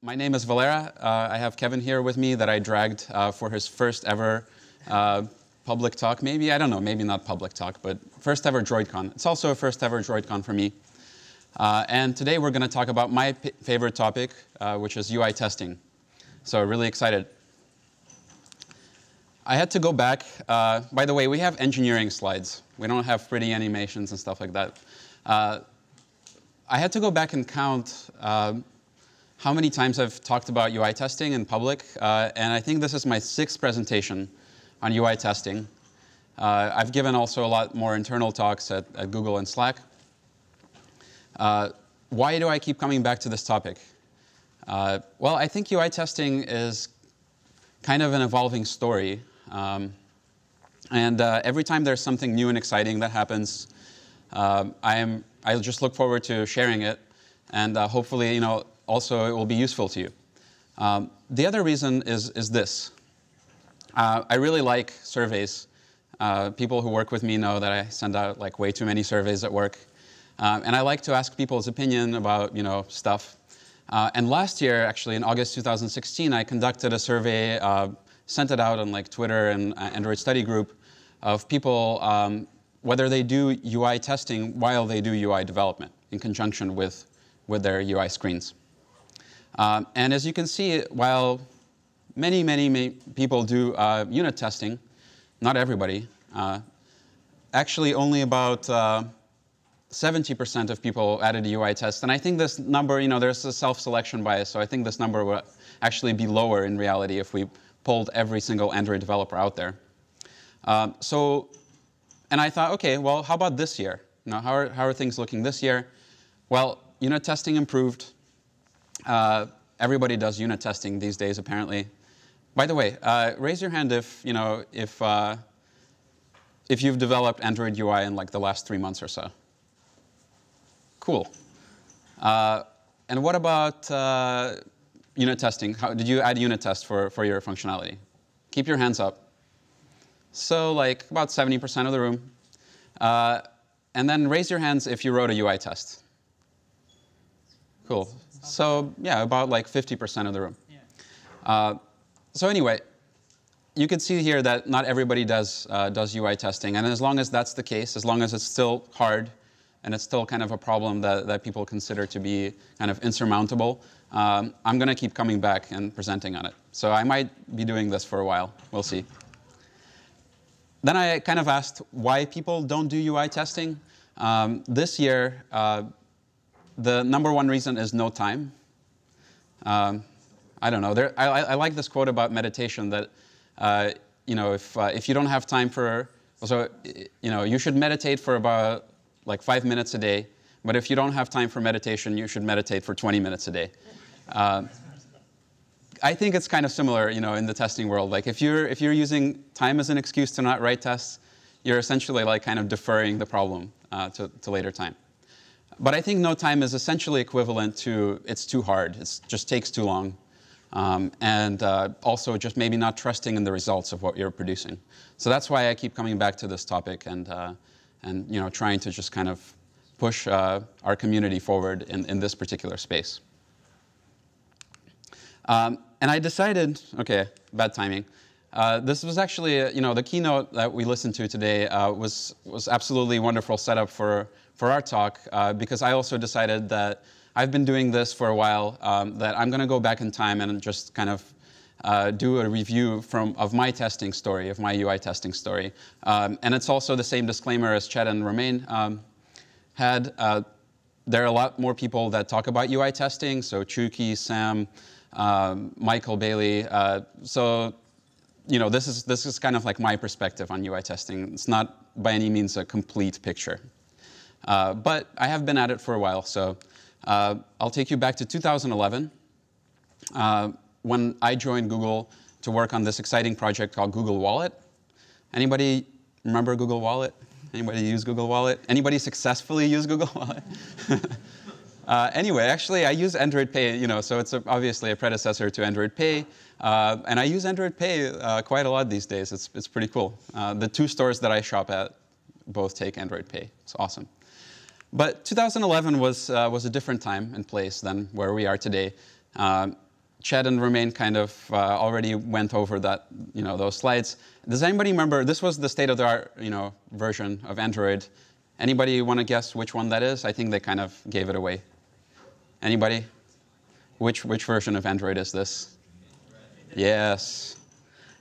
My name is Valera. Uh, I have Kevin here with me that I dragged uh, for his first ever uh, public talk. Maybe, I don't know, maybe not public talk, but first ever DroidCon. It's also a first ever DroidCon for me. Uh, and today we're going to talk about my favorite topic, uh, which is UI testing. So, really excited. I had to go back. Uh, by the way, we have engineering slides. We don't have pretty animations and stuff like that. I had to go back and count how many times I've talked about UI testing in public, uh, and I think this is my sixth presentation on UI testing. Uh, I've given also a lot more internal talks at, at Google and Slack. Uh, why do I keep coming back to this topic? Uh, well, I think UI testing is kind of an evolving story. Um, and uh, every time there's something new and exciting that happens, um, I am, I just look forward to sharing it. And uh, hopefully, you know, also it will be useful to you. Um, the other reason is, is this. Uh, I really like surveys. Uh, people who work with me know that I send out like way too many surveys at work. Um, and I like to ask people's opinion about you know, stuff. Uh, and last year, actually in August 2016, I conducted a survey, uh, sent it out on like Twitter and uh, Android Study Group of people um, whether they do UI testing while they do UI development in conjunction with, with their UI screens. Um, and as you can see, while many, many, many people do uh, unit testing, not everybody, uh, actually only about 70% uh, of people added a UI test. And I think this number, you know, there's a self-selection bias, so I think this number would actually be lower in reality if we polled every single Android developer out there. Um, so, and I thought, okay, well, how about this year? You know, how are, how are things looking this year? Well, unit testing improved. Uh, everybody does unit testing these days, apparently. By the way, uh, raise your hand if you know if uh, if you've developed Android UI in like the last three months or so. Cool. Uh, and what about uh, unit testing? How, did you add unit tests for, for your functionality? Keep your hands up. So like about 70% of the room. Uh, and then raise your hands if you wrote a UI test. Cool. So yeah, about like 50% of the room. Yeah. Uh, so anyway, you can see here that not everybody does, uh, does UI testing. And as long as that's the case, as long as it's still hard and it's still kind of a problem that, that people consider to be kind of insurmountable, um, I'm going to keep coming back and presenting on it. So I might be doing this for a while. We'll see. Then I kind of asked why people don't do UI testing. Um, this year, uh, the number one reason is no time. Um, I don't know. There, I, I, like this quote about meditation that, uh, you know, if, uh, if you don't have time for, so, you know, you should meditate for about like five minutes a day, but if you don't have time for meditation, you should meditate for 20 minutes a day. Uh, I think it's kind of similar, you know, in the testing world. Like if you're, if you're using time as an excuse to not write tests, you're essentially like kind of deferring the problem uh, to, to later time. But I think no time is essentially equivalent to it's too hard, it just takes too long. Um, and uh, also just maybe not trusting in the results of what you're producing. So that's why I keep coming back to this topic and, uh, and you know, trying to just kind of push uh, our community forward in, in this particular space. Um, and I decided, okay, bad timing. Uh, this was actually, uh, you know, the keynote that we listened to today uh, was, was absolutely wonderful setup for, for our talk uh, because I also decided that I've been doing this for a while, um, that I'm going to go back in time and just kind of uh, do a review from, of my testing story, of my UI testing story. Um, and it's also the same disclaimer as Chet and Romain um, had. There are a lot more people that talk about UI testing, so Chiu-Ki, Sam, um, Michael Bailey. So, you know, this is, this is kind of like my perspective on UI testing. It's not by any means a complete picture. Uh, but I have been at it for a while, so uh, I'll take you back to 2011 uh, when I joined Google to work on this exciting project called Google Wallet. Anybody remember Google Wallet? Anybody use Google Wallet? Anybody successfully use Google Wallet? uh, anyway, actually, I use Android Pay, you know, so it's a, obviously a predecessor to Android Pay. Uh, and I use Android Pay uh, quite a lot these days. It's, it's pretty cool. Uh, the two stores that I shop at both take Android Pay. It's awesome. But 2011 was, uh, was a different time and place than where we are today. Um, Chet and Romain kind of uh, already went over that, you know, those slides. Does anybody remember? This was the state-of-the-art, you know, version of Android. Anybody want to guess which one that is? I think they kind of gave it away. Anybody? Which which version of Android is this? Yes.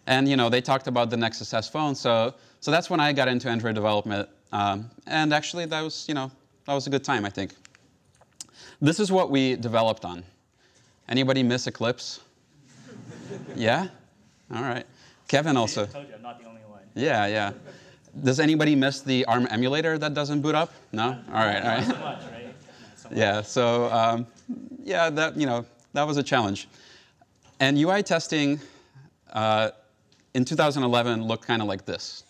And you know, they talked about the Nexus S phone, so so that's when I got into Android development. Um, and actually, that was you know that was a good time, I think. This is what we developed on. Anybody miss Eclipse? yeah? All right. Kevin also. I told you, I'm not the only one. Yeah, yeah. Does anybody miss the ARM emulator that doesn't boot up? No? All right, all right. So much, right? So. Yeah, so um, yeah, that, you know, that was a challenge. And UI testing uh, in 2011 looked kind of like this.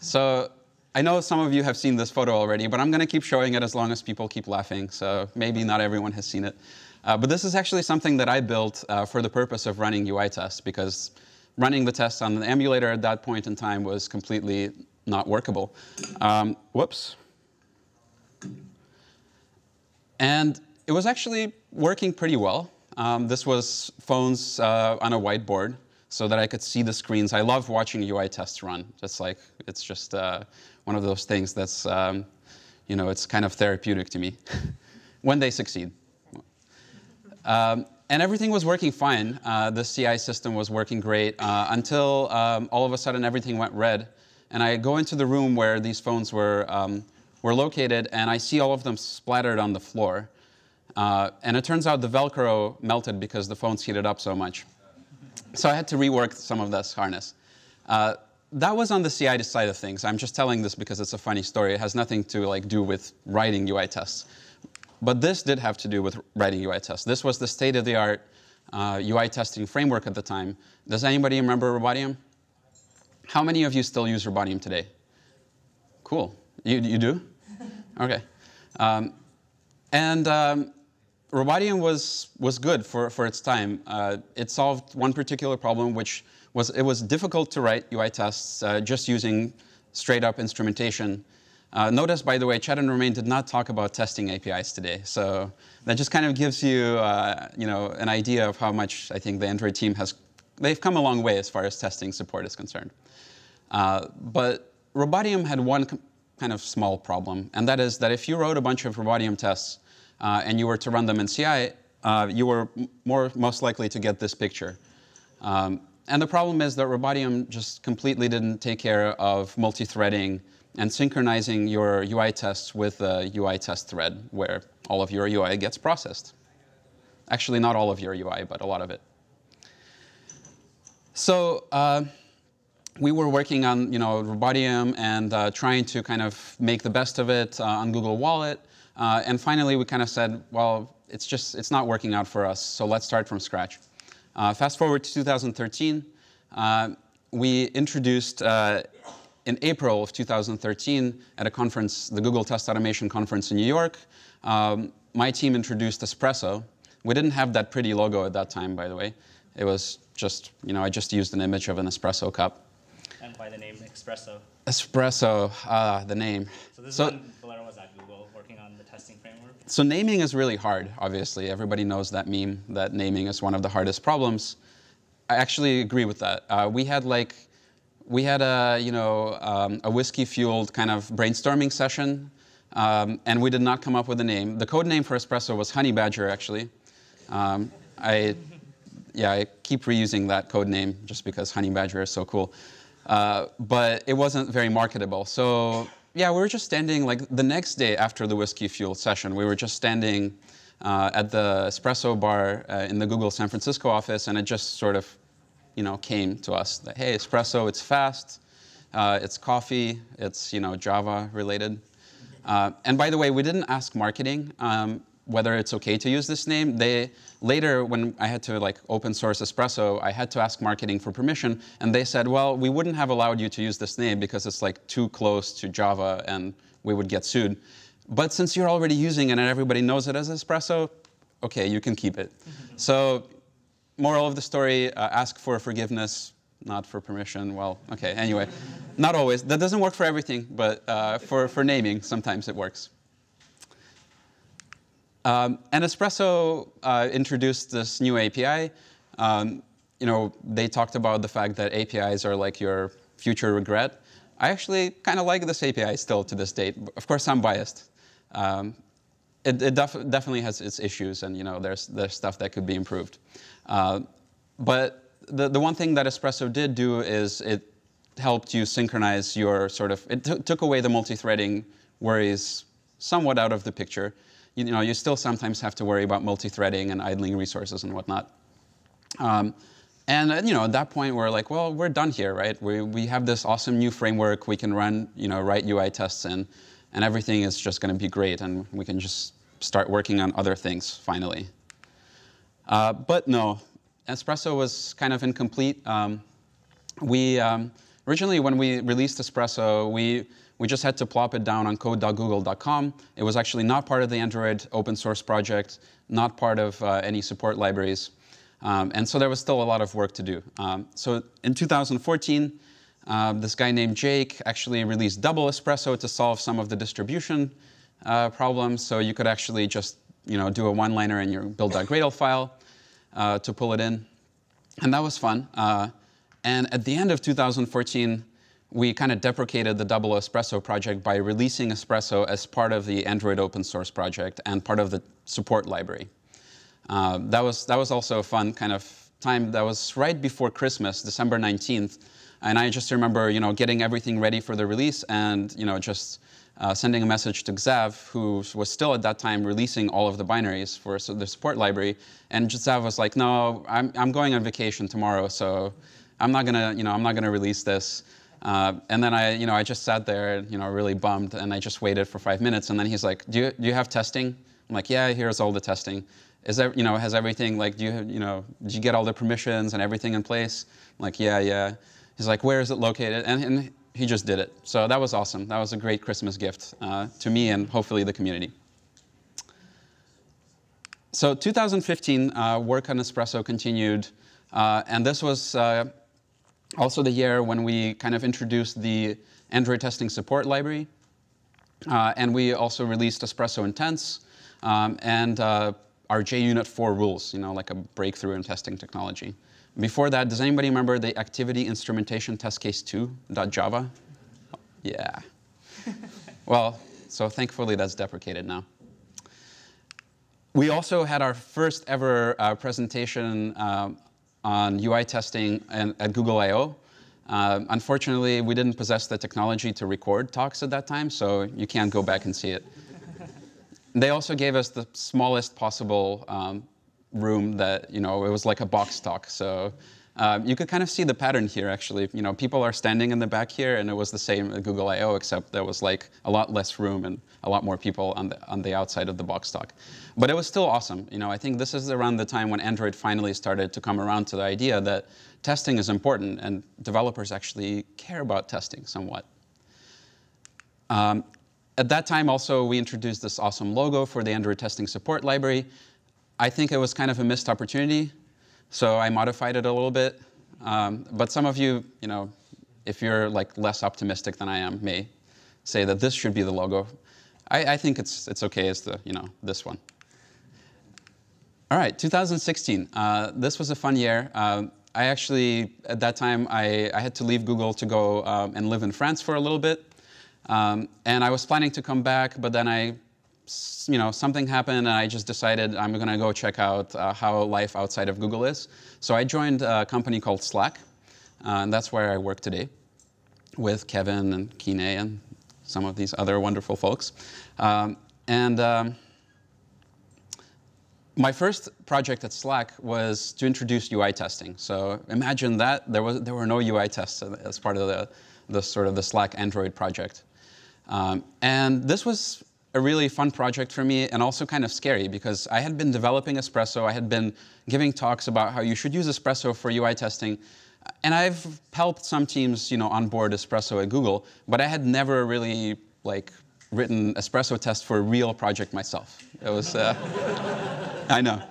So I know some of you have seen this photo already, but I'm going to keep showing it as long as people keep laughing. So maybe not everyone has seen it. Uh, but this is actually something that I built uh, for the purpose of running UI tests because running the tests on the emulator at that point in time was completely not workable. Um, whoops. And it was actually working pretty well. Um, this was phones uh, on a whiteboard so that I could see the screens. I love watching UI tests run. It's like, it's just uh, one of those things that's, um, you know, it's kind of therapeutic to me when they succeed. Um, and everything was working fine. Uh, the CI system was working great uh, until um, all of a sudden everything went red. And I go into the room where these phones were, um, were located, and I see all of them splattered on the floor. Uh, and it turns out the Velcro melted because the phones heated up so much. So I had to rework some of this harness. Uh, that was on the CI side of things. I'm just telling this because it's a funny story. It has nothing to like do with writing UI tests. But this did have to do with writing UI tests. This was the state-of-the-art uh, UI testing framework at the time. Does anybody remember Robotium? How many of you still use Robotium today? Cool. You, you do? Okay. Um, and um, Robotium was, was good for, for its time. Uh, it solved one particular problem, which was it was difficult to write UI tests uh, just using straight up instrumentation. Uh, notice, by the way, Chet and Romain did not talk about testing APIs today. So that just kind of gives you, uh, you know, an idea of how much I think the Android team has, they've come a long way as far as testing support is concerned. Uh, but Robotium had one kind of small problem, and that is that if you wrote a bunch of Robotium tests uh, and you were to run them in CI, uh, you were more most likely to get this picture. Um, and the problem is that Robotium just completely didn't take care of multi-threading and synchronizing your UI tests with the UI test thread where all of your UI gets processed. Actually, not all of your UI, but a lot of it. So uh, we were working on you know, Robotium and uh, trying to kind of make the best of it uh, on Google Wallet. Uh, and finally, we kind of said, well, it's just it's not working out for us, so let's start from scratch. Uh, fast forward to 2013, uh, we introduced in April of 2013 at a conference, the Google Test Automation Conference in New York, um, my team introduced Espresso. We didn't have that pretty logo at that time, by the way. It was just, you know, I just used an image of an espresso cup. And by the name Espresso. Espresso, ah, the name. So this so, when Valera was at Google working on the testing framework? So naming is really hard, obviously. Everybody knows that meme, that naming is one of the hardest problems. I actually agree with that. Uh, we had like we had a, you know, um, a whiskey-fueled kind of brainstorming session, um, and we did not come up with a name. The code name for espresso was Honey Badger, actually. Um, I, yeah, I keep reusing that code name just because Honey Badger is so cool. Uh, but it wasn't very marketable. So yeah, we were just standing like the next day after the whiskey-fueled session. We were just standing uh, at the espresso bar uh, in the Google San Francisco office, and it just sort of you know, came to us that, hey, espresso, it's fast, uh, it's coffee, it's, you know, Java related. Uh, and by the way, we didn't ask marketing um, whether it's okay to use this name. They, later, when I had to like open source espresso, I had to ask marketing for permission, and they said, well, we wouldn't have allowed you to use this name because it's like too close to Java and we would get sued. But since you're already using it and everybody knows it as espresso, okay, you can keep it. so moral of the story, uh, ask for forgiveness, not for permission. Well, okay, anyway. not always. That doesn't work for everything, but uh, for, for naming, sometimes it works. Um, and Espresso uh, introduced this new API. Um, you know, they talked about the fact that APIs are like your future regret. I actually kind of like this API still to this date. Of course, I'm biased. Um, it, it def definitely has its issues, and you know, there's there's stuff that could be improved. Uh, but the the one thing that Espresso did do is it helped you synchronize your sort of it took away the multi-threading worries somewhat out of the picture. You, know, you still sometimes have to worry about multi-threading and idling resources and whatnot. Um, and you know, at that point, we're like, well, we're done here, right? We, we have this awesome new framework we can run, you know, write UI tests in, and everything is just going to be great, and we can just start working on other things finally. Uh, but no, Espresso was kind of incomplete. Um, we um, originally, when we released Espresso, we we just had to plop it down on code.google.com. It was actually not part of the Android open source project, not part of uh, any support libraries. Um, and so there was still a lot of work to do. Um, so in 2014, uh, this guy named Jake actually released Double Espresso to solve some of the distribution uh, problems. So you could actually just you know, do a one-liner in your build.gradle file uh, to pull it in. And that was fun. Uh, and at the end of 2014, we kind of deprecated the Double Espresso project by releasing Espresso as part of the Android open source project and part of the support library. Uh, that, was, that was also a fun kind of time. That was right before Christmas, December 19th. And I just remember, you know, getting everything ready for the release and, you know, just uh, sending a message to Xav, who was still at that time releasing all of the binaries for the support library. And Xav was like, no, I'm, I'm going on vacation tomorrow, so I'm not gonna, you know, I'm not gonna release this. Uh, and then I, you know, I just sat there, you know, really bummed, and I just waited for five minutes. And then he's like, "Do you, do you have testing?" I'm like, "Yeah, here's all the testing." Is that, you know, has everything like, do you, you know, did you get all the permissions and everything in place? I'm like, yeah, yeah. He's like, where is it located? And, and he just did it. So that was awesome. That was a great Christmas gift uh, to me and hopefully the community. So 2015, uh, work on Espresso continued, uh, and this was uh, also the year when we kind of introduced the Android testing support library. Uh, and we also released Espresso Intents um, and uh, our JUnit 4 rules, you know, like a breakthrough in testing technology. Before that, does anybody remember the activity instrumentation test case 2.java? Yeah. well, so thankfully that's deprecated now. We also had our first ever uh, presentation um, on UI testing and, at Google I/O Uh, unfortunately, we didn't possess the technology to record talks at that time, so you can't go back and see it. they also gave us the smallest possible um, room that, you know, it was like a box talk. So um, you could kind of see the pattern here, actually. You know, people are standing in the back here, and it was the same at Google I/O, except there was like a lot less room and a lot more people on the, on the outside of the box talk. But it was still awesome. You know, I think this is around the time when Android finally started to come around to the idea that testing is important, and developers actually care about testing somewhat. Um, at that time, also, we introduced this awesome logo for the Android testing support library. I think it was kind of a missed opportunity. So I modified it a little bit. Um, but some of you, you know, if you're like less optimistic than I am, may say that this should be the logo. I, I think it's, it's okay as the, you know, this one. All right, 2016. Uh, this was a fun year. Uh, I actually, at that time, I, I, had to leave Google to go um, and live in France for a little bit. Um, and I was planning to come back, but then I you know, something happened and I just decided I'm going to go check out uh, how life outside of Google is. So I joined a company called Slack, uh, and that's where I work today with Kevin and Kine and some of these other wonderful folks. Um, and um, my first project at Slack was to introduce UI testing. So imagine that there was there were no UI tests as part of the, the sort of the Slack Android project. Um, and this was a really fun project for me and also kind of scary because I had been developing Espresso. I had been giving talks about how you should use Espresso for UI testing. And I've helped some teams, you know, onboard Espresso at Google, but I had never really like written Espresso test for a real project myself. It was, uh, I know.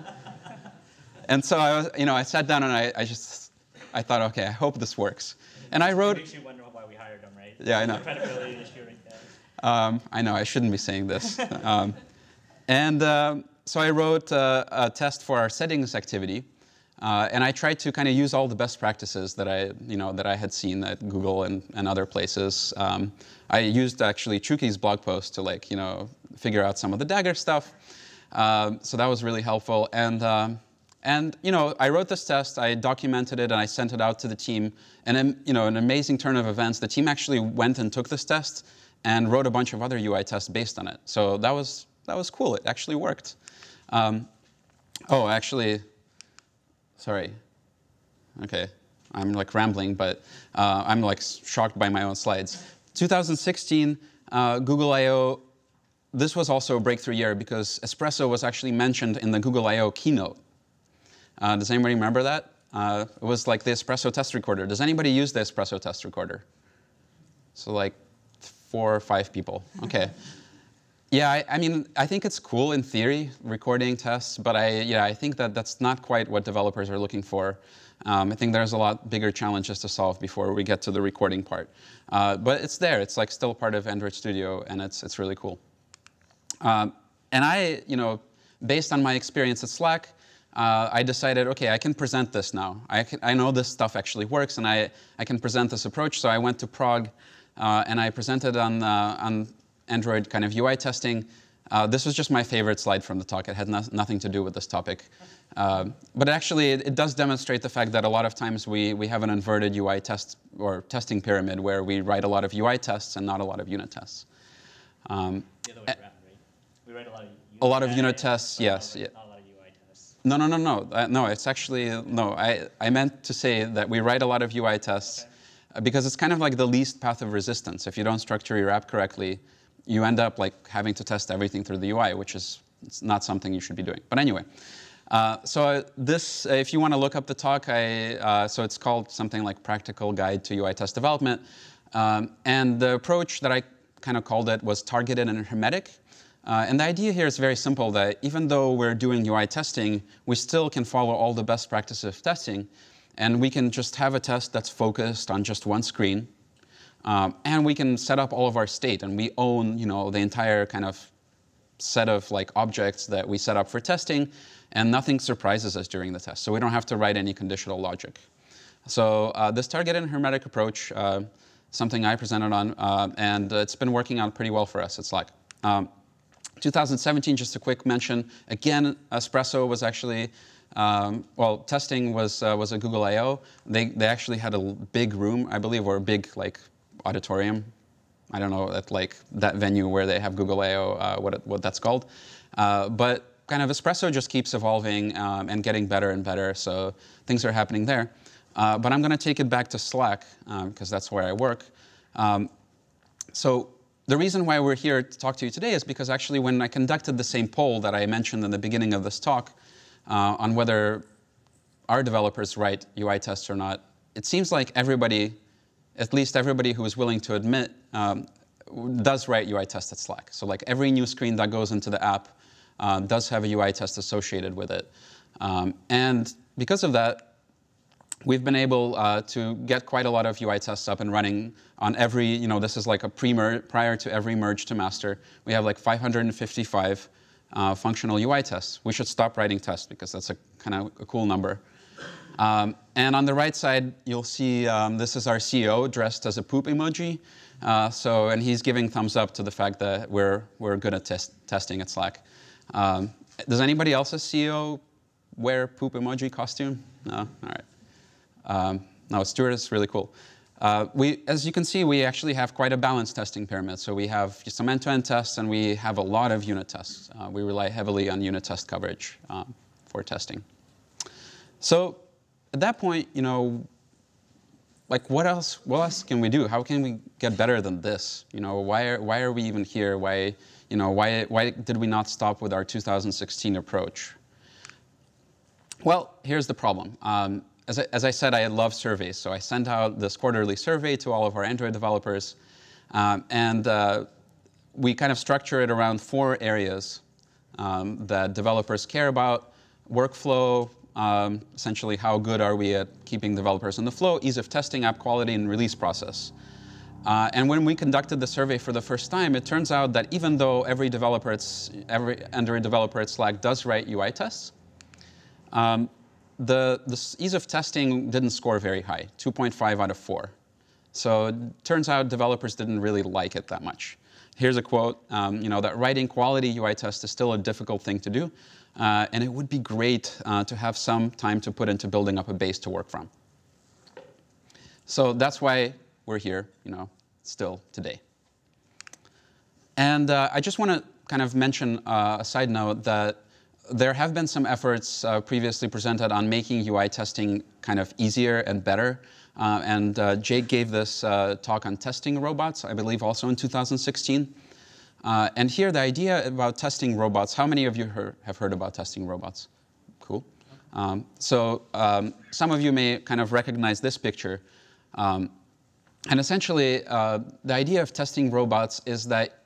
And so I was, you know, I sat down and I, I just, I thought, okay, I hope this works. And I wrote. Makes you wonder why we hired him, right? Yeah, I know. Credibility issue right um, I know I shouldn't be saying this. um, and uh, so I wrote uh, a test for our settings activity, uh, and I tried to kind of use all the best practices that I, you know, that I had seen at Google and, and other places. Um, I used actually Chiu-Ki's blog post to like, you know, figure out some of the Dagger stuff. Um, so that was really helpful. And, um, and, you know, I wrote this test, I documented it, and I sent it out to the team. And, then, you know, an amazing turn of events, the team actually went and took this test and wrote a bunch of other UI tests based on it. So that was, that was cool. It actually worked. Um, oh, actually, Sorry. Okay. I'm like rambling, but uh, I'm like shocked by my own slides. 2016, uh, Google I/O. This was also a breakthrough year because Espresso was actually mentioned in the Google I/O keynote. Uh, does anybody remember that? Uh, it was like the Espresso test recorder. Does anybody use the Espresso test recorder? So like four or five people. Okay. Yeah, I, I, mean, I think it's cool in theory, recording tests, but I, yeah, I think that that's not quite what developers are looking for. Um, I think there's a lot bigger challenges to solve before we get to the recording part. Uh, but it's there. It's like still part of Android Studio, and it's it's really cool. Um, and I, you know, based on my experience at Slack, uh, I decided, okay, I can present this now. I, can, I know this stuff actually works, and I, I can present this approach. So I went to Prague, uh, and I presented on, uh, on Android kind of UI testing. Uh, this was just my favorite slide from the talk. It had no nothing to do with this topic. Uh, but actually, it, it, does demonstrate the fact that a lot of times we, we have an inverted UI test or testing pyramid where we write a lot of UI tests and not a lot of unit tests. Um, the other way around, right? We write a lot of unit, a lot of unit tests, yes. Yeah. Not a lot of UI tests. No, no, no, no. Uh, no, it's actually, no. I, I meant to say that we write a lot of UI tests okay. Because it's kind of like the least path of resistance. If you don't structure your app correctly, you end up like having to test everything through the UI, which is not something you should be doing. But anyway, uh, so this, if you want to look up the talk, I, uh, so it's called something like Practical Guide to UI Test Development. Um, and the approach that I kind of called it was targeted and hermetic. Uh, and the idea here is very simple, that even though we're doing UI testing, we still can follow all the best practices of testing. And we can just have a test that's focused on just one screen, um, and we can set up all of our state, and we own, you know, the entire kind of set of like objects that we set up for testing, and nothing surprises us during the test. So we don't have to write any conditional logic. So uh, this targeted hermetic approach, uh, something I presented on, uh, and it's been working out pretty well for us. It's like um, 2017, just a quick mention. Again, Espresso was actually um, well, testing was uh, was at Google I/O. They they actually had a big room, I believe, or a big like auditorium. I don't know at like that venue where they have Google I/O, uh, what, what that's called. Uh, but kind of Espresso just keeps evolving um, and getting better and better. So things are happening there. Uh, but I'm going to take it back to Slack because um, that's where I work. Um, so the reason why we're here to talk to you today is because actually when I conducted the same poll that I mentioned in the beginning of this talk uh, on whether our developers write UI tests or not, it seems like everybody at least everybody who is willing to admit um, does write UI tests at Slack. So like every new screen that goes into the app uh, does have a UI test associated with it. Um, and because of that, we've been able uh, to get quite a lot of UI tests up and running on every, you know, this is like a pre prior to every merge to master. We have like 555 uh, functional UI tests. We should stop writing tests because that's a kind of a cool number. Um, and on the right side, you'll see um, this is our CEO dressed as a poop emoji. Uh, so, and he's giving thumbs up to the fact that we're, we're good at test, testing at Slack. Um, does anybody else's CEO wear poop emoji costume? No? All right. Um, no, Stewart is really cool. Uh, we, as you can see, we actually have quite a balanced testing pyramid. So we have some end-to-end tests, and we have a lot of unit tests. Uh, we rely heavily on unit test coverage um, for testing. So at that point, you know, like what else? What else can we do? How can we get better than this? You know, why are why are we even here? Why you know why why did we not stop with our 2016 approach? Well, here's the problem. Um, as, I, as I said, I love surveys, so I sent out this quarterly survey to all of our Android developers, um, and uh, we kind of structure it around four areas um, that developers care about: workflow, um, essentially, how good are we at keeping developers in the flow, ease of testing, app quality, and release process. Uh, and when we conducted the survey for the first time, it turns out that even though every developer, every Android developer at Slack does write UI tests, um, the, the ease of testing didn't score very high, 2.5 out of 4. So it turns out developers didn't really like it that much. Here's a quote, um, you know, that writing quality UI tests is still a difficult thing to do, uh, and it would be great uh, to have some time to put into building up a base to work from. So that's why we're here, you know, still today. And uh, I just want to kind of mention uh, a side note that there have been some efforts uh, previously presented on making UI testing kind of easier and better. Uh, and uh, Jake gave this uh, talk on testing robots, I believe also in 2016. Uh, and here the idea about testing robots, how many of you have heard about testing robots? Cool. Um, so um, some of you may kind of recognize this picture. Um, and essentially, uh, the idea of testing robots is that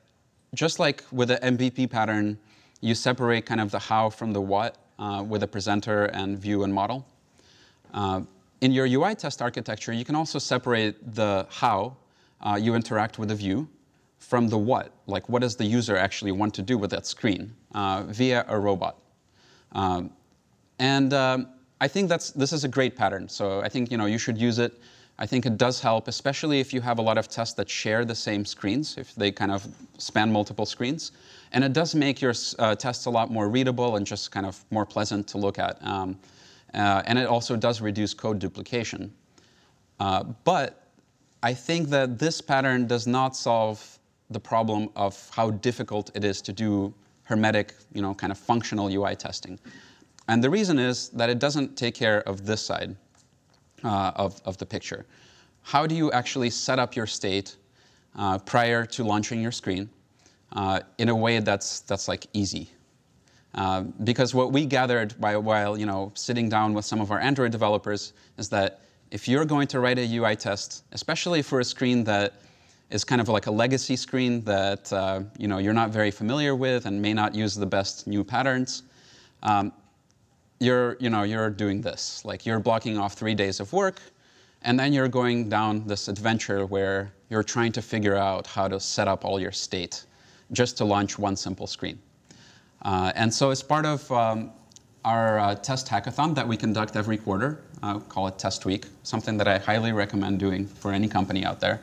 just like with the MVP pattern, you separate kind of the how from the what uh, with a presenter and view and model. Uh, in your UI test architecture, you can also separate the how uh, you interact with the view from the what, like what does the user actually want to do with that screen uh, via a robot. Um, and um, I think that's, this is a great pattern, so I think you, know, you should use it. I think it does help, especially if you have a lot of tests that share the same screens, if they kind of span multiple screens. And it does make your uh, tests a lot more readable and just kind of more pleasant to look at. Um, uh, and it also does reduce code duplication. Uh, but I think that this pattern does not solve the problem of how difficult it is to do hermetic, you know, kind of functional UI testing. And the reason is that it doesn't take care of this side uh, of, of the picture. How do you actually set up your state uh, prior to launching your screen? Uh, in a way that's, that's like easy. Uh, because what we gathered by, while you know, sitting down with some of our Android developers is that if you're going to write a UI test, especially for a screen that is kind of like a legacy screen that uh, you know, you're not very familiar with and may not use the best new patterns, um, you're, you know, you're doing this. Like you're blocking off three days of work, and then you're going down this adventure where you're trying to figure out how to set up all your state just to launch one simple screen. Uh, and so as part of um, our uh, test hackathon that we conduct every quarter, uh, call it Test Week, something that I highly recommend doing for any company out there.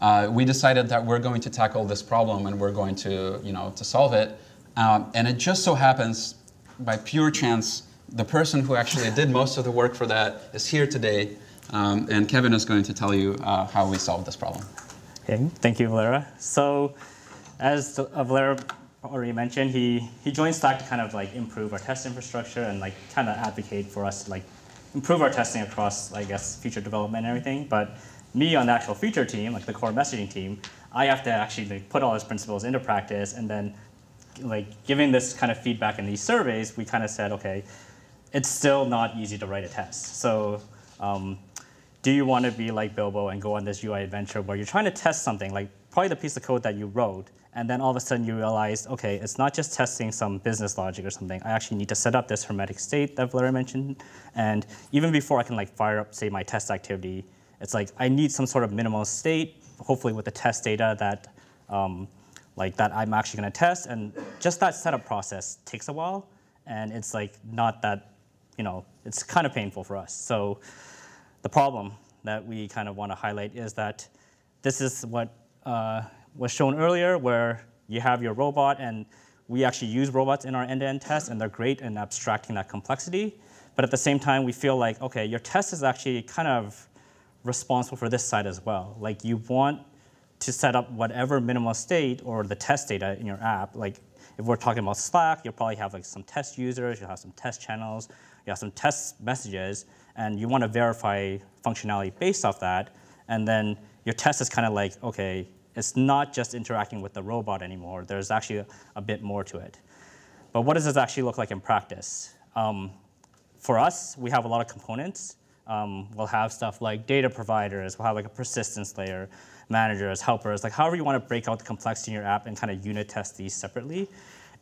Uh, we decided that we're going to tackle this problem and we're going to, you know, to solve it. Um, and it just so happens, by pure chance, the person who actually did most of the work for that is here today. Um, and Kevin is going to tell you uh, how we solved this problem. Okay, thank you, Valera. So as Valera already mentioned, he, he joined Slack to kind of like improve our test infrastructure and like kind of advocate for us to like improve our testing across, I guess, feature development and everything. But me on the actual feature team, like the core messaging team, I have to actually like, put all his principles into practice and then like giving this kind of feedback in these surveys, we kind of said, okay, it's still not easy to write a test. So um, do you want to be like Bilbo and go on this UI adventure where you're trying to test something, like probably the piece of code that you wrote, and then all of a sudden you realize, okay, it's not just testing some business logic or something. I actually need to set up this hermetic state that Valera mentioned. And even before I can like fire up, say, my test activity, it's like I need some sort of minimal state, hopefully with the test data that um, like that I'm actually going to test. And just that setup process takes a while, and it's like not that, you know, it's kind of painful for us. So the problem that we kind of want to highlight is that this is what uh, was shown earlier where you have your robot and we actually use robots in our end-to-end tests and they're great in abstracting that complexity. But at the same time, we feel like, okay, your test is actually kind of responsible for this side as well. Like you want to set up whatever minimal state or the test data in your app. Like if we're talking about Slack, you'll probably have like some test users, you'll have some test channels, you have some test messages, and you want to verify functionality based off that. And then your test is kind of like, okay, it's not just interacting with the robot anymore. There's actually a, a bit more to it. But what does this actually look like in practice? Um, for us, we have a lot of components. Um, we'll have stuff like data providers, we'll have like a persistence layer, managers, helpers, like however you want to break out the complexity in your app and kind of unit test these separately.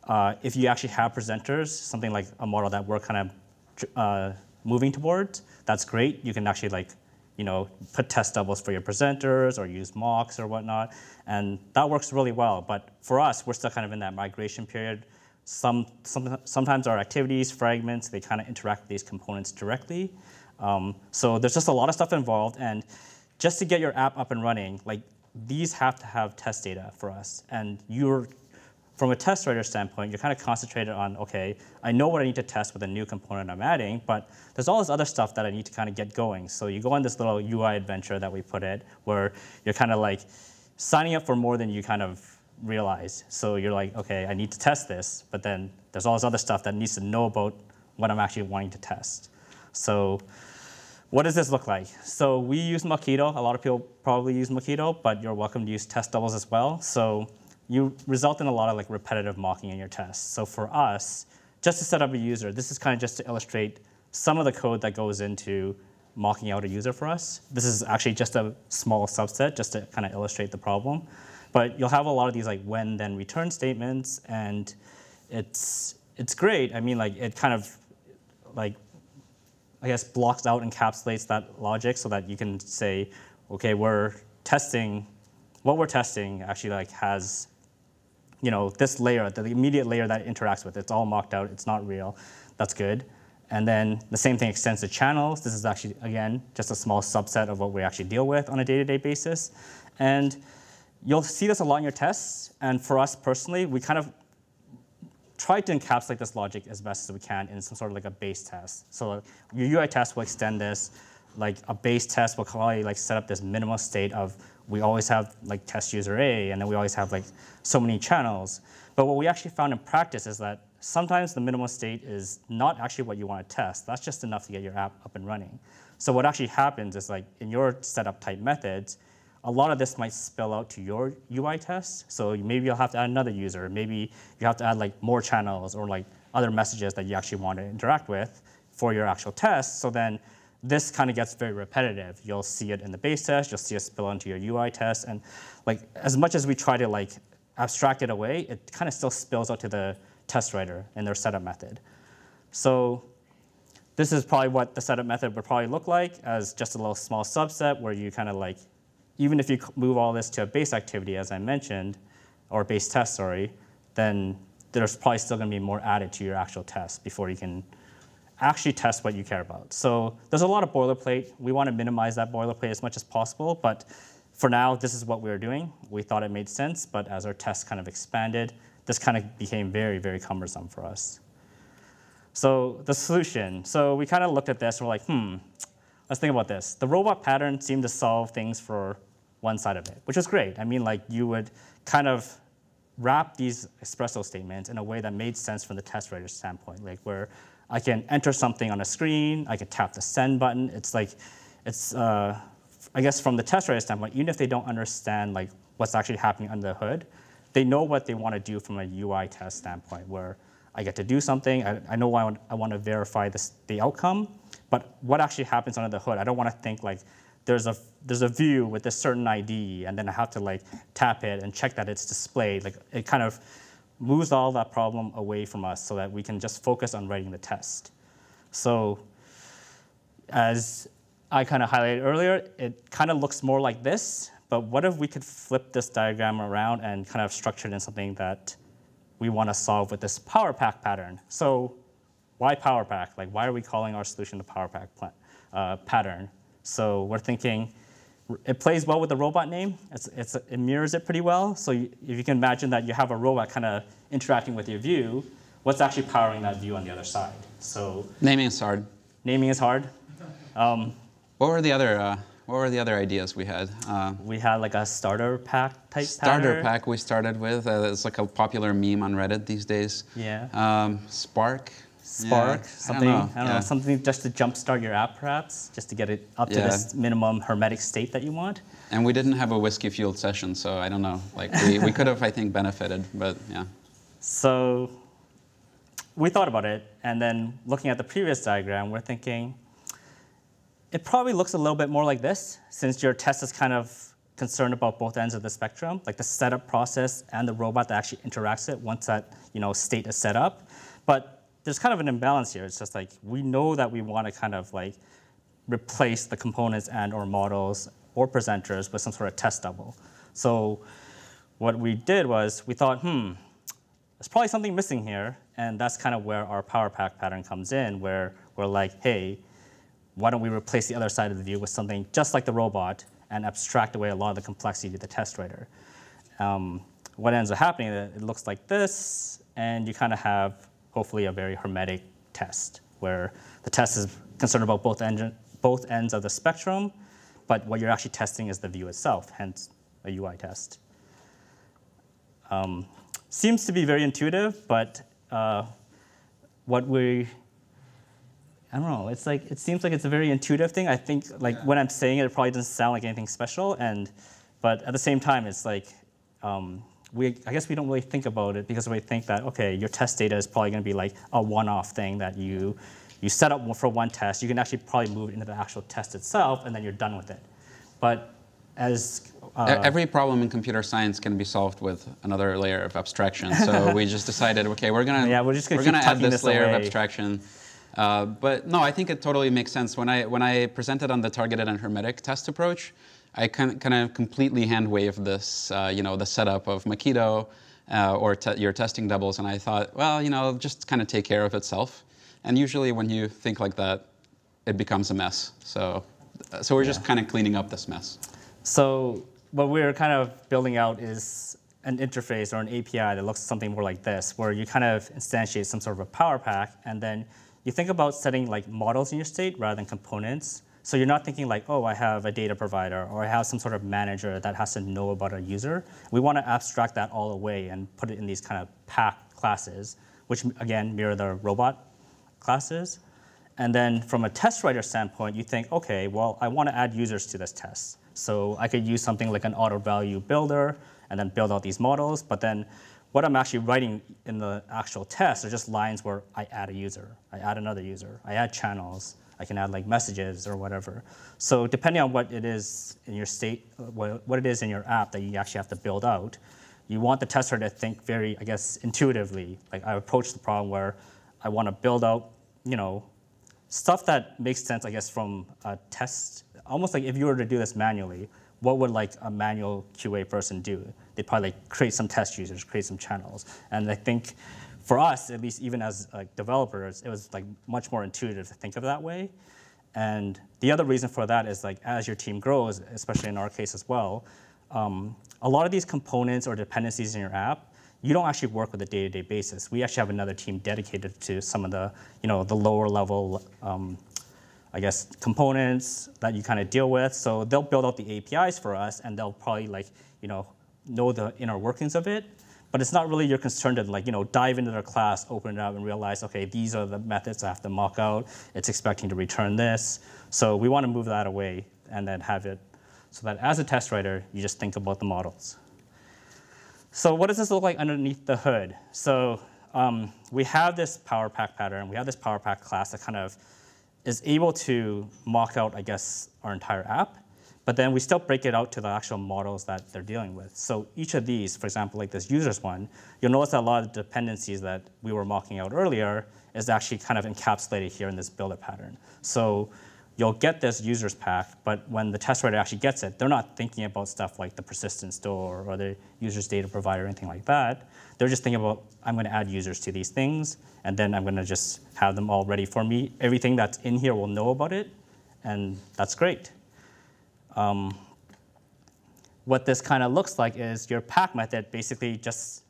Uh, if you actually have presenters, something like a model that we're kind of uh, moving towards, that's great. You can actually like you know, put test doubles for your presenters or use mocks or whatnot. And that works really well. But for us, we're still kind of in that migration period. Some, some, sometimes our activities, fragments, they kind of interact with these components directly. Um, so there's just a lot of stuff involved. And just to get your app up and running, like these have to have test data for us. And you're from a test writer standpoint, you're kind of concentrated on, okay, I know what I need to test with a new component I'm adding, but there's all this other stuff that I need to kind of get going. So you go on this little UI adventure that we put it, where you're kind of like signing up for more than you kind of realize. So you're like, okay, I need to test this, but then there's all this other stuff that needs to know about what I'm actually wanting to test. So what does this look like? So we use Mockito. A lot of people probably use Mockito, but you're welcome to use test doubles as well. So you result in a lot of like repetitive mocking in your tests. So for us, just to set up a user, this is kind of just to illustrate some of the code that goes into mocking out a user for us. This is actually just a small subset just to kind of illustrate the problem. But you'll have a lot of these like when then return statements and it's it's great. I mean like it kind of like I guess blocks out encapsulates that logic so that you can say, okay, we're testing what we're testing actually like has you know, this layer, the immediate layer that it interacts with, it's all mocked out, it's not real. That's good. And then the same thing extends to channels. This is actually, again, just a small subset of what we actually deal with on a day-to-day -day basis. And you'll see this a lot in your tests. And for us personally, we kind of try to encapsulate this logic as best as we can in some sort of like a base test. So your UI test will extend this. Like a base test will probably like set up this minimal state of we always have like test user A, and then we always have like so many channels. But what we actually found in practice is that sometimes the minimal state is not actually what you want to test. That's just enough to get your app up and running. So what actually happens is like in your setup type methods, a lot of this might spill out to your UI test. So maybe you'll have to add another user. Maybe you have to add like more channels or like other messages that you actually want to interact with for your actual test. So then this kind of gets very repetitive. You'll see it in the base test, you'll see it spill into your UI test, and like as much as we try to like abstract it away, it kind of still spills out to the test writer in their setup method. So this is probably what the setup method would probably look like as just a little small subset where you kind of like, even if you move all this to a base activity, as I mentioned, or base test, sorry, then there's probably still going to be more added to your actual test before you can actually test what you care about. So there's a lot of boilerplate. We want to minimize that boilerplate as much as possible, but for now, this is what we were doing. We thought it made sense, but as our tests kind of expanded, this kind of became very, very cumbersome for us. So the solution. So we kind of looked at this we're like, hmm, let's think about this. The robot pattern seemed to solve things for one side of it, which was great. I mean, like you would kind of wrap these espresso statements in a way that made sense from the test writer's standpoint, like where I can enter something on a screen. I can tap the send button. It's like, it's, uh, I guess from the test writer standpoint, even if they don't understand like what's actually happening under the hood, they know what they want to do from a UI test standpoint, where I get to do something. I, I know I want, I want to verify this, the outcome, but what actually happens under the hood? I don't want to think like there's a there's a view with a certain ID, and then I have to like tap it and check that it's displayed. Like it kind of moves all that problem away from us so that we can just focus on writing the test. So as I kind of highlighted earlier, it kind of looks more like this, but what if we could flip this diagram around and kind of structure it in something that we want to solve with this power pack pattern? So why power pack? Like, why are we calling our solution the power pack uh, pattern? So we're thinking it plays well with the robot name. It's, it's, it mirrors it pretty well. So you, if you can imagine that you have a robot kind of interacting with your view, what's actually powering that view on the other side? So naming is hard. Naming is hard. Um, what were the other uh, What were the other ideas we had? Uh, we had like a starter pack type. Starter pattern. pack we started with. Uh, it's like a popular meme on Reddit these days. Yeah. Um, Spark. Spark, yeah, something, I don't know, I don't yeah. know something just to jumpstart your app, perhaps, just to get it up to Yeah. this minimum hermetic state that you want. And we didn't have a whiskey fueled session, so I don't know. Like we, we could have, I think, benefited, but yeah. So we thought about it, and then looking at the previous diagram, we're thinking it probably looks a little bit more like this, since your test is kind of concerned about both ends of the spectrum, like the setup process and the robot that actually interacts it once that you know state is set up. But there's kind of an imbalance here. It's just like we know that we want to kind of like replace the components and or models or presenters with some sort of test double. So what we did was we thought, hmm, there's probably something missing here, and that's kind of where our power pack pattern comes in, where we're like, hey, why don't we replace the other side of the view with something just like the robot and abstract away a lot of the complexity to the test writer. Um, what ends up happening, is it looks like this, and you kind of have hopefully a very hermetic test where the test is concerned about both, engine, both ends of the spectrum, but what you're actually testing is the view itself, hence a UI test. Um, seems to be very intuitive, but uh, what we I don't know. It's like it seems like it's a very intuitive thing. I think like yeah. when I'm saying it, it probably doesn't sound like anything special, and but at the same time, it's like um, we I guess we don't really think about it because we think that okay, your test data is probably going to be like a one-off thing that you you set up for one test. You can actually probably move it into the actual test itself, and then you're done with it. But as uh, every problem in computer science can be solved with another layer of abstraction. So we just decided, okay, we're gonna yeah, we're just gonna, we're gonna add this, this layer away. of abstraction. Uh, but no, I think it totally makes sense. When I when I presented on the targeted and hermetic test approach, I kind kind of completely hand waved this, uh, you know, the setup of Mockito uh, or te your testing doubles, and I thought, well, you know, just kind of take care of itself. And usually, when you think like that, it becomes a mess. So, uh, so we're yeah. just kind of cleaning up this mess. So what we're kind of building out is an interface or an API that looks something more like this, where you kind of instantiate some sort of a power pack, and then you think about setting like models in your state rather than components. So you're not thinking like, oh, I have a data provider or I have some sort of manager that has to know about a user. We want to abstract that all away and put it in these kind of pack classes, which again mirror the robot classes. And then from a test writer standpoint, you think, okay, well, I want to add users to this test. So I could use something like an auto value builder and then build out these models. But then what I'm actually writing in the actual test are just lines where I add a user, I add another user, I add channels, I can add like messages or whatever. So depending on what it is in your state, what, it is in your app that you actually have to build out, you want the tester to think very, I guess, intuitively. Like I approach the problem where I want to build out, you know, stuff that makes sense, I guess, from a test. Almost like if you were to do this manually, what would like a manual QA person do? They'd probably like create some test users, create some channels. And I think for us, at least even as like developers, it was like much more intuitive to think of that way. And the other reason for that is like as your team grows, especially in our case as well, um, a lot of these components or dependencies in your app, you don't actually work with a day-to-day -day basis. We actually have another team dedicated to some of the, you know, the lower level um, I guess, components that you kind of deal with. So they'll build out the APIs for us, and they'll probably like, you know, know the inner workings of it. But it's not really your concern to like, you know, dive into their class, open it up, and realize, okay, these are the methods I have to mock out. It's expecting to return this. So we want to move that away and then have it so that as a test writer, you just think about the models. So what does this look like underneath the hood? So um, we have this power pack pattern. We have this power pack class that kind of is able to mock out, I guess, our entire app, but then we still break it out to the actual models that they're dealing with. So each of these, for example, like this users one, you'll notice that a lot of dependencies that we were mocking out earlier is actually kind of encapsulated here in this builder pattern. So you'll get this users pack, but when the test writer actually gets it, they're not thinking about stuff like the persistent store or the user's data provider or anything like that. They're just thinking about, I'm going to add users to these things, and then I'm going to just have them all ready for me. Everything that's in here will know about it, and that's great. Um, what this kind of looks like is your pack method basically just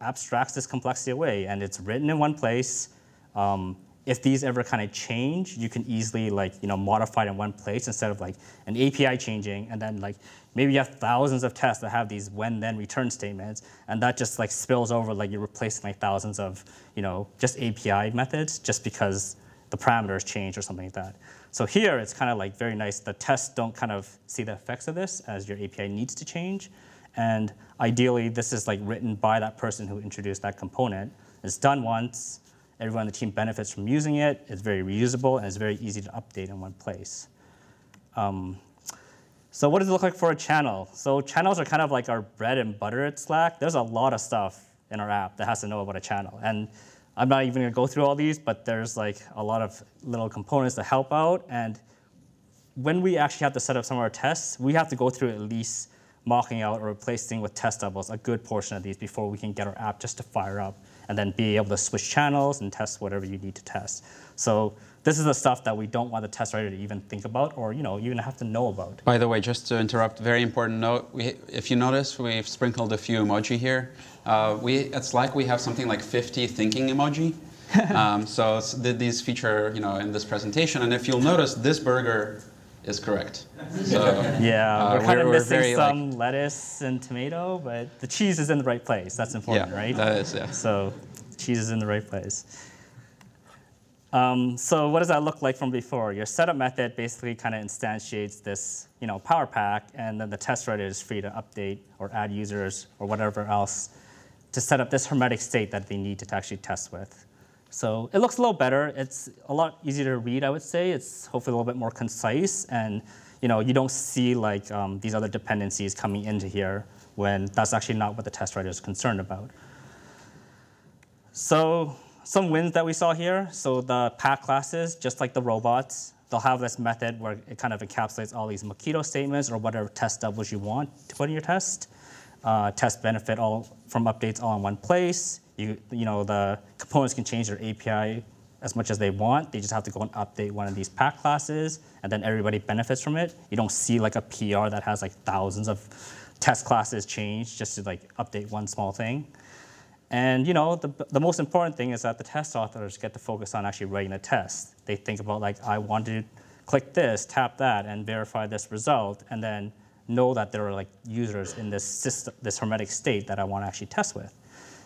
abstracts this complexity away, and it's written in one place. Um, if these ever kind of change, you can easily like you know modify it in one place instead of like an API changing and then like maybe you have thousands of tests that have these when then return statements and that just like spills over like you're replacing like thousands of you know just API methods just because the parameters change or something like that. So here it's kind of like very nice. The tests don't kind of see the effects of this as your API needs to change. And ideally, this is like written by that person who introduced that component. It's done once Everyone on the team benefits from using it. It's very reusable, and it's very easy to update in one place. Um, so what does it look like for a channel? So channels are kind of like our bread and butter at Slack. There's a lot of stuff in our app that has to know about a channel. And I'm not even going to go through all these, but there's like a lot of little components that help out. And when we actually have to set up some of our tests, we have to go through at least mocking out or replacing with test doubles a good portion of these before we can get our app just to fire up and then be able to switch channels and test whatever you need to test. So this is the stuff that we don't want the test writer to even think about or you know even have to know about. By the way, just to interrupt, very important note. We, if you notice, we've sprinkled a few emoji here. Uh, we at Slack we have something like 50 thinking emoji. um, so these feature you know in this presentation, and if you'll notice, this burger is correct. So yeah, uh, we're kind we're, of missing very, some like, lettuce and tomato, but the cheese is in the right place. That's important, yeah, right? That is, yeah. So cheese is in the right place. Um, so what does that look like from before? Your setup method basically kind of instantiates this, you know, power pack, and then the test writer is free to update or add users or whatever else to set up this hermetic state that they need to actually test with. So it looks a little better. It's a lot easier to read, I would say. It's hopefully a little bit more concise, and you know, you don't see like um, these other dependencies coming into here when that's actually not what the test writer is concerned about. So some wins that we saw here. So the pack classes, just like the robots, they'll have this method where it kind of encapsulates all these Mockito statements or whatever test doubles you want to put in your test. Uh, test benefit all from updates all in one place. You, you know, the components can change their API as much as they want. They just have to go and update one of these pack classes, and then everybody benefits from it. You don't see like a PR that has like thousands of test classes changed just to like update one small thing. And you know, the, the most important thing is that the test authors get to focus on actually writing a test. They think about like, I want to click this, tap that, and verify this result, and then know that there are like users in this system, this hermetic state that I want to actually test with.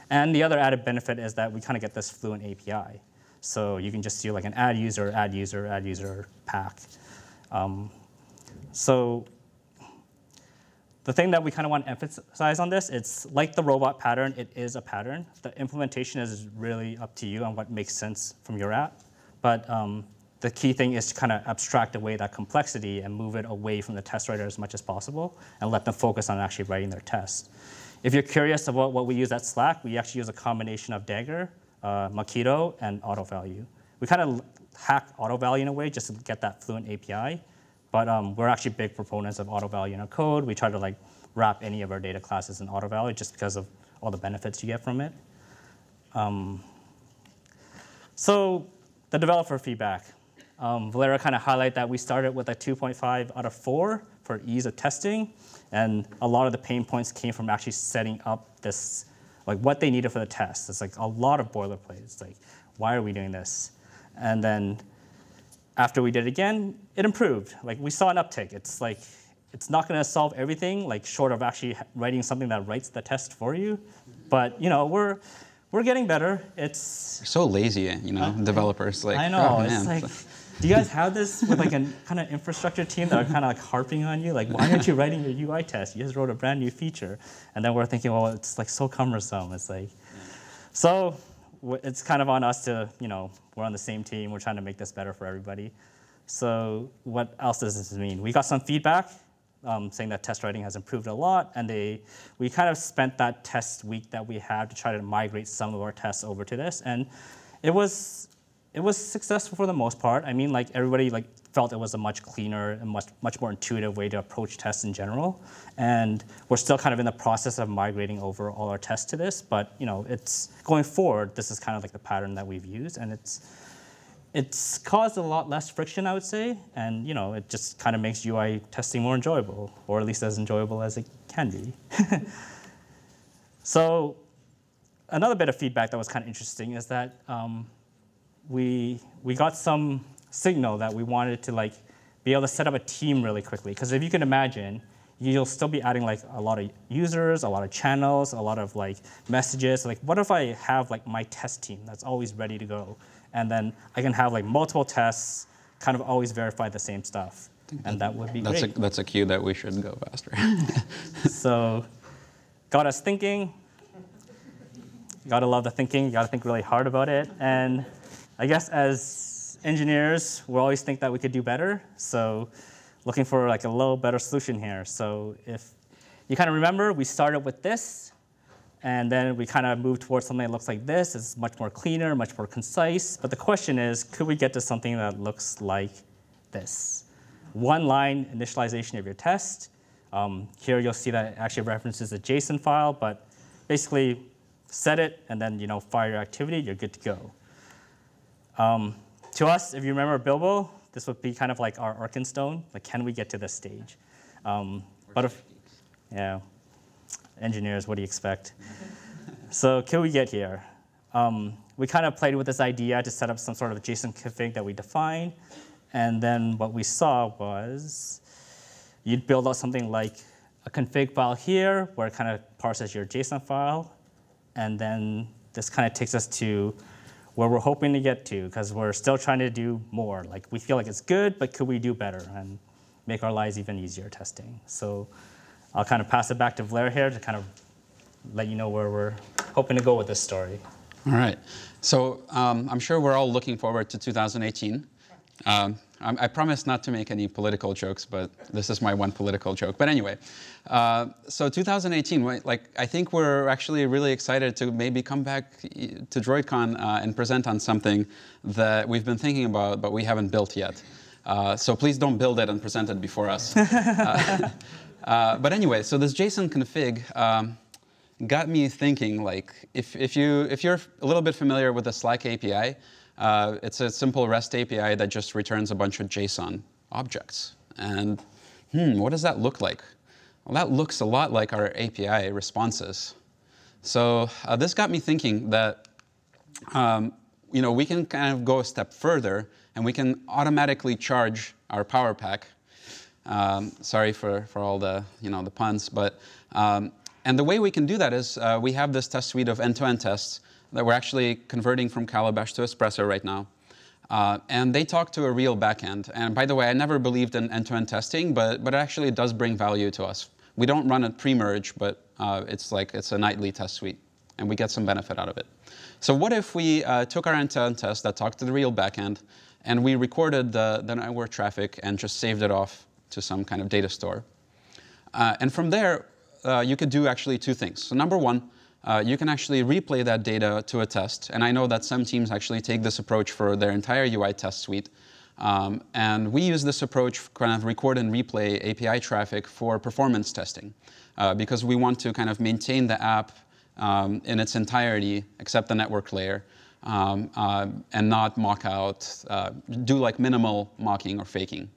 And the other added benefit is that we kind of get this fluent API. So you can just do like an add user, add user, add user pack. Um, so the thing that we kind of want to emphasize on this, it's like the robot pattern, it is a pattern. The implementation is really up to you on what makes sense from your app. But um, the key thing is to kind of abstract away that complexity and move it away from the test writer as much as possible and let them focus on actually writing their test. If you're curious about what we use at Slack, we actually use a combination of Dagger, uh, Mockito, and AutoValue. We kind of hack AutoValue in a way just to get that fluent API. But um, we're actually big proponents of auto value in our code. We try to like wrap any of our data classes in auto value just because of all the benefits you get from it. Um, so the developer feedback. Um, Valera kind of highlight that we started with a 2.5 out of 4 for ease of testing, and a lot of the pain points came from actually setting up this, like what they needed for the test. It's like a lot of boilerplate. It's like, why are we doing this? And then after we did it again, it improved. Like we saw an uptick. It's like it's not going to solve everything, like short of actually writing something that writes the test for you. But you know, we're we're getting better. It's We're so lazy, you know, uh, developers. Like I know. Oh, it's like, do you guys have this with like a kind of infrastructure team that are kind of like harping on you? Like, why aren't you writing your UI test? You just wrote a brand new feature, and then we're thinking, well, it's like so cumbersome. It's like, so it's kind of on us to, you know, we're on the same team. We're trying to make this better for everybody. So what else does this mean? We got some feedback um, saying that test writing has improved a lot, and they, we kind of spent that test week that we had to try to migrate some of our tests over to this, and it was it was successful for the most part. I mean, like everybody like felt it was a much cleaner and much much more intuitive way to approach tests in general. And we're still kind of in the process of migrating over all our tests to this. But you know, it's going forward. This is kind of like the pattern that we've used, and it's it's caused a lot less friction, I would say. And you know, it just kind of makes UI testing more enjoyable, or at least as enjoyable as it can be. so another bit of feedback that was kind of interesting is that. Um, we, we got some signal that we wanted to like be able to set up a team really quickly. Because if you can imagine, you'll still be adding like a lot of users, a lot of channels, a lot of like messages. Like, what if I have like my test team that's always ready to go, and then I can have like multiple tests, kind of always verify the same stuff, and that would be that's great. A, that's a cue that we should go faster. so, got us thinking. You gotta love the thinking. You gotta think really hard about it, and I guess as engineers, we always think that we could do better. So looking for like a little better solution here. So if you kind of remember, we started with this, and then we kind of moved towards something that looks like this. It's much more cleaner, much more concise. But the question is, could we get to something that looks like this? one line initialization of your test. Um, here you'll see that it actually references a JSON file, but basically set it and then you know fire your activity, you're good to go. Um, to us, if you remember Bilbo, this would be kind of like our Arkenstone. Like, can we get to this stage? Um, but if, yeah, engineers, what do you expect? so can we get here? Um, we kind of played with this idea to set up some sort of JSON config that we define. And then what we saw was you'd build out something like a config file here where it kind of parses your JSON file. And then this kind of takes us to where we're hoping to get to because we're still trying to do more. Like we feel like it's good, but could we do better and make our lives even easier testing? So I'll kind of pass it back to Valera here to kind of let you know where we're hoping to go with this story. All right. So um, I'm sure we're all looking forward to 2018. Um, I promise not to make any political jokes, but this is my one political joke. But anyway, uh, so 2018, like I think we're actually really excited to maybe come back to DroidCon uh, and present on something that we've been thinking about, but we haven't built yet. Uh, so please don't build it and present it before us. Uh, uh, but anyway, so this JSON config um, got me thinking. Like, if, if you if you're a little bit familiar with the Slack API, uh, it's a simple REST API that just returns a bunch of JSON objects. And hmm, what does that look like? Well, that looks a lot like our API responses. So uh, this got me thinking that um, you know, we can kind of go a step further and we can automatically charge our Power Pack. Um, sorry for, for all the, you know, the puns, but um, and the way we can do that is uh, we have this test suite of end-to-end -end tests that we're actually converting from Calabash to Espresso right now. Uh, and they talk to a real backend. And by the way, I never believed in end-to-end testing, but, but it actually does bring value to us. We don't run it pre-merge, but uh, it's like it's a nightly test suite, and we get some benefit out of it. So what if we uh, took our end-to-end test that talked to the real backend, and we recorded the, the network traffic and just saved it off to some kind of data store? Uh, and from there, uh, you could do actually two things. So number one, uh, you can actually replay that data to a test. And I know that some teams actually take this approach for their entire UI test suite. Um, and we use this approach, kind of record and replay API traffic for performance testing, uh, because we want to kind of maintain the app um, in its entirety, except the network layer, um, uh, and not mock out, uh, do like minimal mocking or faking.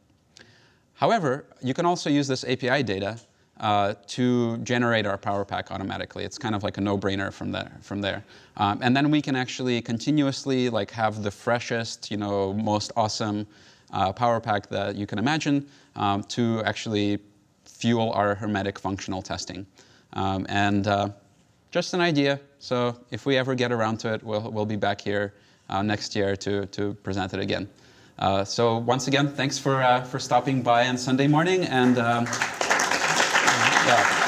However, you can also use this API data uh, to generate our Power Pack automatically. It's kind of like a no-brainer from there. From there, um, and then we can actually continuously like have the freshest, you know, most awesome uh, Power Pack that you can imagine um, to actually fuel our hermetic functional testing. Um, and uh, just an idea. So if we ever get around to it, we'll we'll be back here uh, next year to to present it again. Uh, so once again, thanks for uh, for stopping by on Sunday morning and. Yeah.